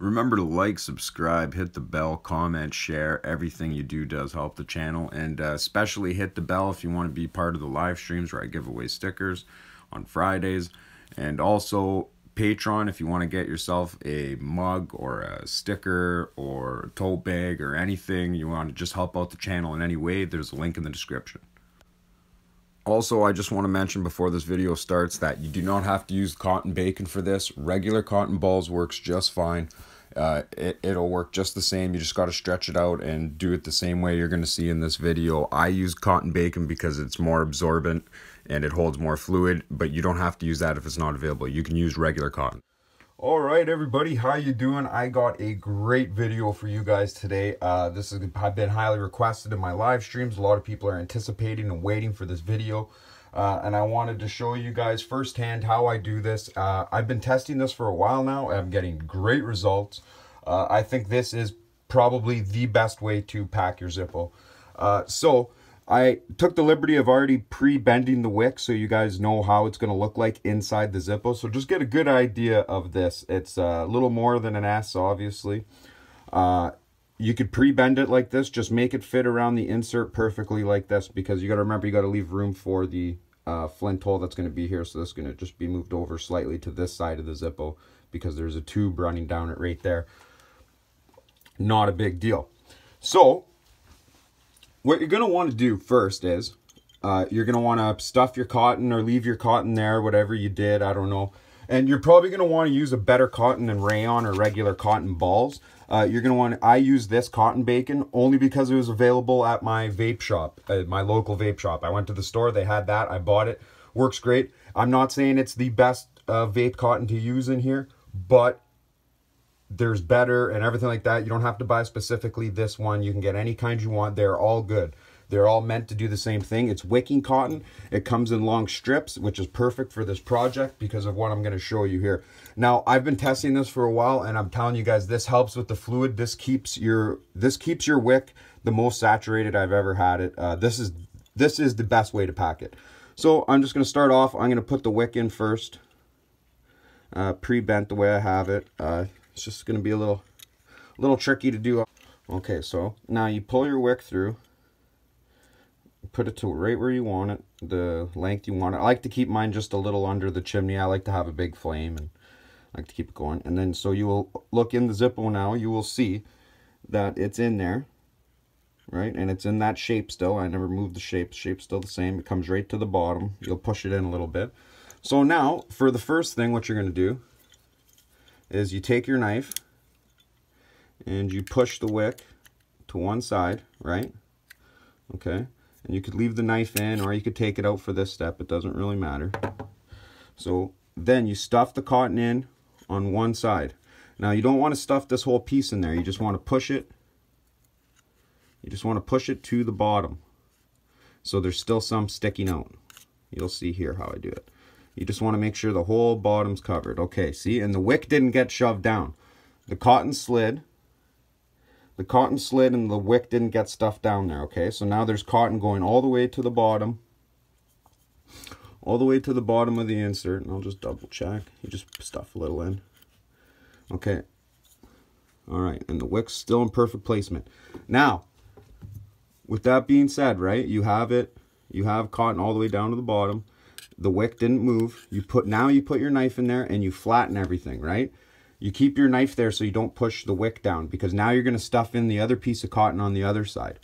Remember to like, subscribe, hit the bell, comment, share. Everything you do does help the channel. And uh, especially hit the bell if you want to be part of the live streams where I give away stickers on Fridays. And also Patreon if you want to get yourself a mug or a sticker or a tote bag or anything. You want to just help out the channel in any way. There's a link in the description. Also, I just want to mention before this video starts that you do not have to use cotton bacon for this. Regular cotton balls works just fine uh, it, it'll work just the same. You just got to stretch it out and do it the same way you're going to see in this video. I use cotton bacon because it's more absorbent and it holds more fluid, but you don't have to use that if it's not available. You can use regular cotton. All right, everybody, how you doing? I got a great video for you guys today. Uh, this has been highly requested in my live streams. A lot of people are anticipating and waiting for this video. Uh, and I wanted to show you guys firsthand how I do this. Uh, I've been testing this for a while now. I'm getting great results. Uh, I think this is probably the best way to pack your Zippo. Uh, so I took the liberty of already pre-bending the wick so you guys know how it's going to look like inside the Zippo. So just get a good idea of this. It's a little more than an S, obviously. Uh, you could pre-bend it like this just make it fit around the insert perfectly like this because you got to remember you got to leave room for the uh, flint hole that's going to be here so this is going to just be moved over slightly to this side of the Zippo because there's a tube running down it right there not a big deal so what you're going to want to do first is uh, you're going to want to stuff your cotton or leave your cotton there whatever you did I don't know and you're probably going to want to use a better cotton than rayon or regular cotton balls uh, you're going to want, I use this cotton bacon only because it was available at my vape shop, uh, my local vape shop. I went to the store, they had that, I bought it, works great. I'm not saying it's the best uh, vape cotton to use in here, but there's better and everything like that. You don't have to buy specifically this one. You can get any kind you want. They're all good. They're all meant to do the same thing. It's wicking cotton. It comes in long strips, which is perfect for this project because of what I'm going to show you here. Now, I've been testing this for a while and I'm telling you guys this helps with the fluid. This keeps your this keeps your wick the most saturated I've ever had it. Uh, this is this is the best way to pack it. So I'm just going to start off. I'm going to put the wick in first. Uh, pre-bent the way I have it. Uh, it's just going to be a little, little tricky to do. Okay, so now you pull your wick through put it to right where you want it, the length you want it. I like to keep mine just a little under the chimney. I like to have a big flame and I like to keep it going. And then so you will look in the Zippo now, you will see that it's in there, right? And it's in that shape still. I never moved the shape. The shape's still the same. It comes right to the bottom. You'll push it in a little bit. So now, for the first thing, what you're going to do is you take your knife and you push the wick to one side, right? Okay. And you could leave the knife in or you could take it out for this step. It doesn't really matter. So then you stuff the cotton in on one side. Now you don't want to stuff this whole piece in there. You just want to push it. You just want to push it to the bottom. So there's still some sticking out. You'll see here how I do it. You just want to make sure the whole bottom's covered. Okay, see? And the wick didn't get shoved down. The cotton slid the cotton slid and the wick didn't get stuff down there, okay? So now there's cotton going all the way to the bottom, all the way to the bottom of the insert, and I'll just double check. You just stuff a little in. Okay. All right, and the wick's still in perfect placement. Now, with that being said, right, you have it, you have cotton all the way down to the bottom. The wick didn't move. You put Now you put your knife in there and you flatten everything, right? You keep your knife there so you don't push the wick down because now you're going to stuff in the other piece of cotton on the other side.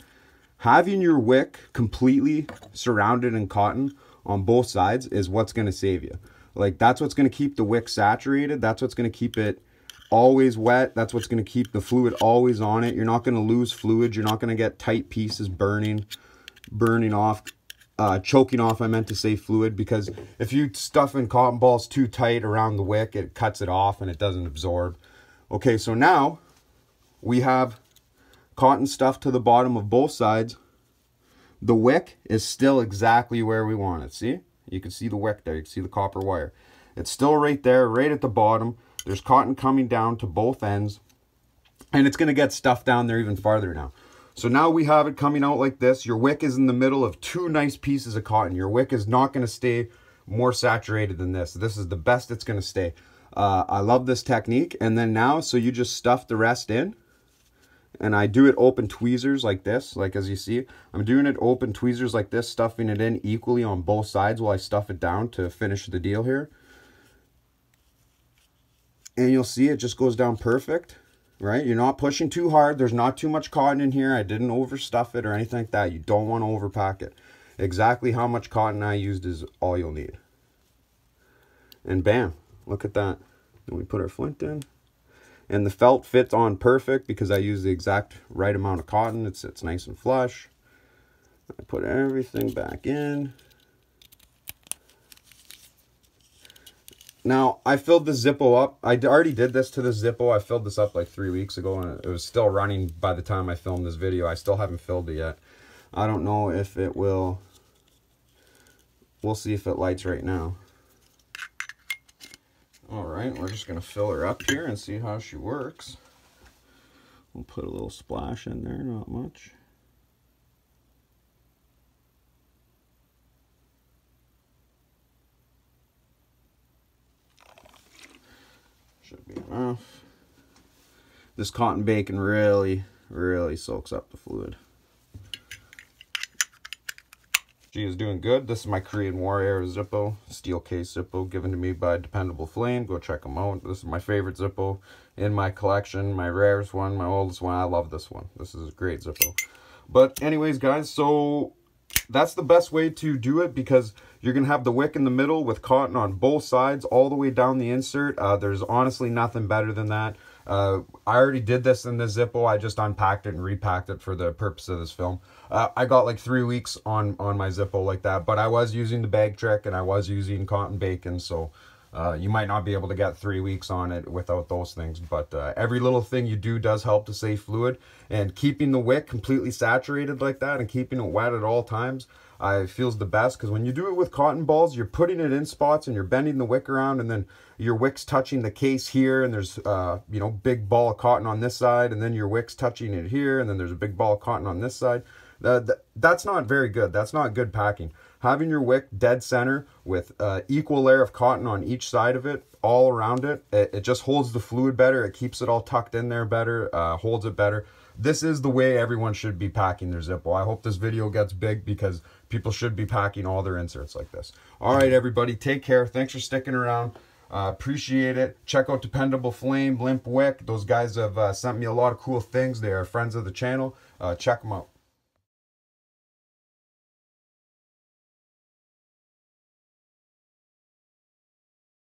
Having your wick completely surrounded in cotton on both sides is what's going to save you. Like that's what's going to keep the wick saturated. That's what's going to keep it always wet. That's what's going to keep the fluid always on it. You're not going to lose fluid. You're not going to get tight pieces burning, burning off uh, choking off, I meant to say fluid, because if you stuff in cotton balls too tight around the wick, it cuts it off and it doesn't absorb. Okay, so now we have cotton stuff to the bottom of both sides. The wick is still exactly where we want it. See? You can see the wick there. You can see the copper wire. It's still right there, right at the bottom. There's cotton coming down to both ends. And it's going to get stuff down there even farther now. So now we have it coming out like this. Your wick is in the middle of two nice pieces of cotton. Your wick is not going to stay more saturated than this. This is the best it's going to stay. uh, I love this technique. And then now, so you just stuff the rest in. And I do it open tweezers like this, like as you see. I'm doing it open tweezers like this, stuffing it in equally on both sides while I stuff it down to finish the deal here. And you'll see it just goes down perfect, right? You're not pushing too hard. There's not too much cotton in here. I didn't overstuff it or anything like that. You don't want to overpack it. Exactly how much cotton I used is all you'll need. And bam, look at that. Then we put our flint in. And the felt fits on perfect because I use the exact right amount of cotton. It sits nice and flush. I put everything back in. Now, I filled the Zippo up. I already did this to the Zippo. I filled this up like three weeks ago, and it was still running by the time I filmed this video. I still haven't filled it yet. I don't know if it will... We'll see if it lights right now. Alright, we're just going to fill her up here and see how she works. We'll put a little splash in there, not much. Should be enough. This cotton bacon really, really soaks up the fluid. She is doing good. This is my Korean Warrior Zippo, steel case Zippo given to me by Dependable Flame. Go check them out. This is my favorite Zippo in my collection, my rarest one, my oldest one. I love this one. This is a great Zippo. But anyways, guys, so that's the best way to do it because you're going to have the wick in the middle with cotton on both sides all the way down the insert. Uh, there's honestly nothing better than that. Uh, I already did this in the Zippo. I just unpacked it and repacked it for the purpose of this film. Uh, I got like three weeks on, on my Zippo like that, but I was using the bag trick and I was using cotton bacon, so uh, you might not be able to get three weeks on it without those things, but uh, every little thing you do does help to save fluid, and keeping the wick completely saturated like that and keeping it wet at all times I feels the best because when you do it with cotton balls, you're putting it in spots and you're bending the wick around and then your wick's touching the case here and there's, uh, you know, big ball of cotton on this side and then your wick's touching it here and then there's a big ball of cotton on this side. Uh, th that's not very good. That's not good packing. Having your wick dead center with uh, equal layer of cotton on each side of it, all around it, it, it just holds the fluid better. It keeps it all tucked in there better, uh, holds it better this is the way everyone should be packing their Zippo. I hope this video gets big because people should be packing all their inserts like this. All right, everybody, take care. Thanks for sticking around. Uh, appreciate it. Check out Dependable Flame, Limp Wick. Those guys have uh, sent me a lot of cool things. They are friends of the channel. Uh, check them out.